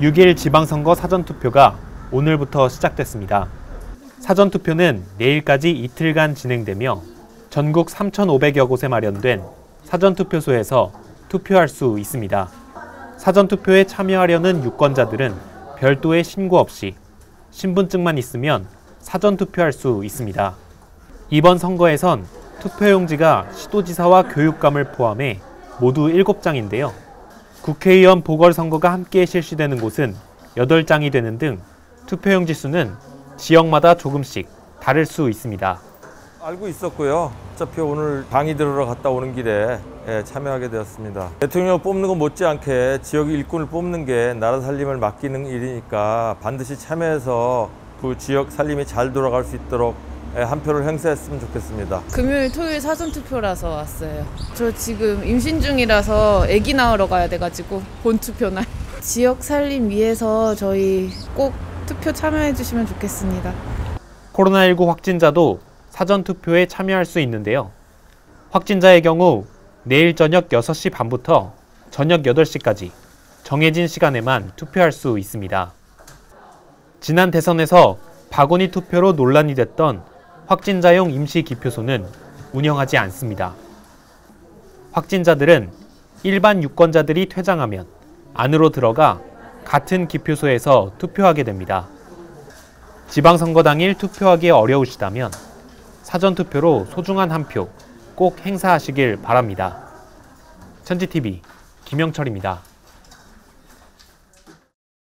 6일 지방선거 사전투표가 오늘부터 시작됐습니다. 사전투표는 내일까지 이틀간 진행되며 전국 3,500여 곳에 마련된 사전투표소에서 투표할 수 있습니다. 사전투표에 참여하려는 유권자들은 별도의 신고 없이 신분증만 있으면 사전투표할 수 있습니다. 이번 선거에선 투표용지가 시도지사와 교육감을 포함해 모두 7장인데요. 국회의원 보궐선거가 함께 실시되는 곳은 8장이 되는 등 투표용 지 수는 지역마다 조금씩 다를 수 있습니다. 알고 있었고요. 어차피 오늘 강의 들으러 갔다 오는 길에 예, 참여하게 되었습니다. 대통령을 뽑는 것 못지않게 지역 일꾼을 뽑는 게 나라 살림을 맡기는 일이니까 반드시 참여해서 그 지역 살림이 잘 돌아갈 수 있도록 예, 한 표를 행사했으면 좋겠습니다. 금요일, 토요일 사전 투표라서 왔어요. 저 지금 임신 중이라서 아기 낳으러 가야 돼가지고 본 투표 날. 지역 살림 위해서 저희 꼭 투표 참여해 주시면 좋겠습니다. 코로나19 확진자도 사전투표에 참여할 수 있는데요. 확진자의 경우 내일 저녁 6시 반부터 저녁 8시까지 정해진 시간에만 투표할 수 있습니다. 지난 대선에서 박원희 투표로 논란이 됐던 확진자용 임시 기표소는 운영하지 않습니다. 확진자들은 일반 유권자들이 퇴장하면 안으로 들어가 같은 기표소에서 투표하게 됩니다. 지방선거 당일 투표하기 어려우시다면 사전투표로 소중한 한 표 꼭 행사하시길 바랍니다. 천지TV 김영철입니다.